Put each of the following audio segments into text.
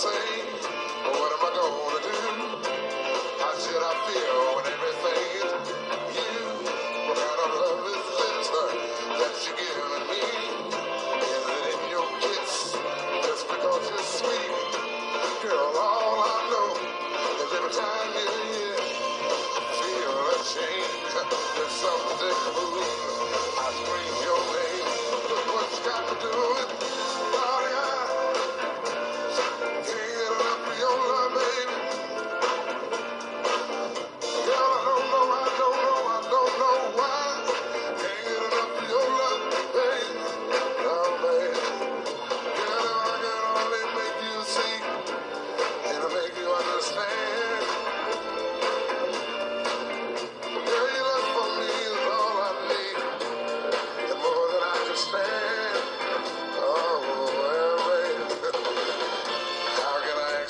say?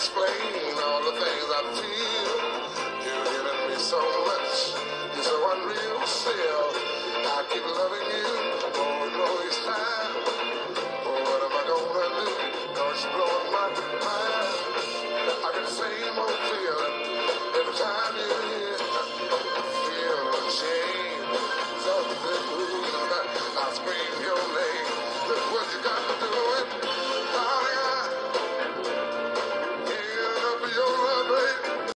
explain all the things I feel.